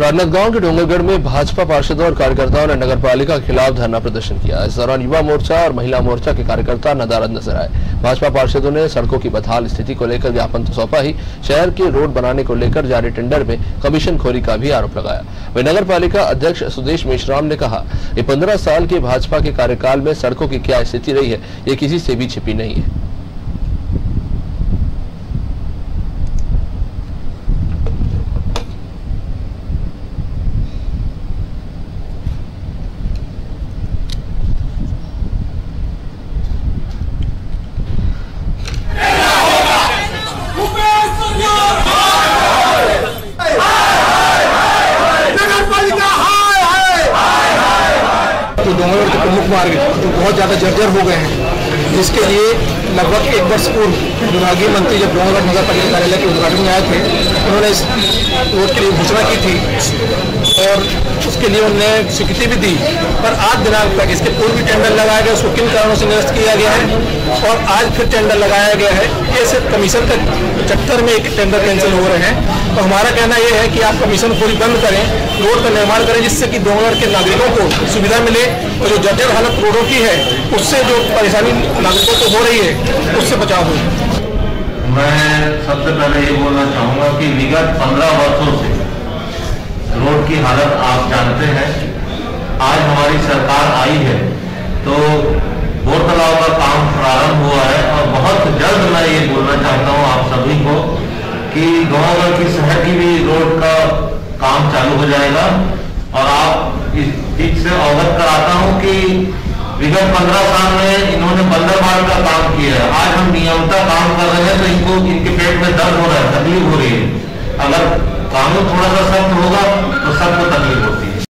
राजनांदगांव के डोंगरगढ़ में भाजपा पार्षदों और कार्यकर्ताओं ने नगर पालिका के खिलाफ धरना प्रदर्शन किया। इस दौरान युवा मोर्चा और महिला मोर्चा के कार्यकर्ता नदारद नज़र आए। भाजपा पार्षदों ने सड़कों की बदहाल स्थिति को लेकर ज्ञापन तो सौंपा ही, शहर के रोड बनाने को लेकर जारी टेंडर में कमीशन खोरी का भी आरोप लगाया। वही नगर अध्यक्ष सुदेश मेश्राम ने कहा कि पंद्रह साल के भाजपा के कार्यकाल में सड़कों की क्या स्थिति रही है, ये किसी से भी छिपी नहीं है तो डोंगरगढ़ के प्रमुख मार्ग जो बहुत ज़्यादा जर्जर हो गए हैं। जिसके लिए लगभग एक वर्ष पूर्व विभागीय मंत्री जब डोंगरगढ़ नगर पालिका कार्यालय के उद्घाटन में आए थे, उन्होंने इस रोड के लिए घोषणा की थी। उसके लिए उन्होंने स्वीकृति भी दी, पर आज दिनांक तक इसके पूर्व भी टेंडर लगाया गया उसको किन कारणों से निरस्त किया गया है, और आज फिर टेंडर लगाया गया है, ये सिर्फ़ कमीशन का चक्कर में एक टेंडर कैंसिल हो रहे हैं। तो हमारा कहना यह है कि आप कमीशन पूरी बंद करें रोड का निर्माण करें, जिससे कि डोंगरगढ़ के नागरिकों को सुविधा मिले, और जो जटिल हालत रोडों की है, उससे जो परेशानी नागरिकों को हो रही है, उससे बचाव हो। मैं सबसे पहले ये बोलना चाहूँगा कि विगत पंद्रह वर्षों की हालत आप जानते हैं। आज हमारी सरकार आई है तो बोर तालाब का काम प्रारंभ हुआ है और बहुत जल्द मैं ये बोलना चाहता हूँ आप सभी को कि गाँव की शहर की भी रोड का काम चालू हो जाएगा और आप इस चीज़ से अवगत कराता हूँ कि विगत पंद्रह साल में इन्होंने पंद्रह बंदरबाड़ का काम किया है। आज हम नियमता काम कर रहे हैं तो इनको, इनके पेट में दर्द हो रहा है, तकलीफ़ हो रही है। अगर कानून थोड़ा सा सख्त होगा तो सबको तकलीफ़ होती है